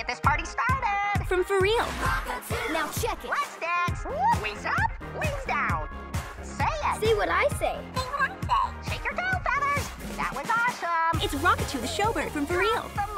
get this party started. From FurReal. Now check it. Let's dance. Wings up, wings down. Say it. See what I say. Say what I say. Shake your tail feathers. That was awesome. It's Rock-a-Too the Showbird from FurReal. The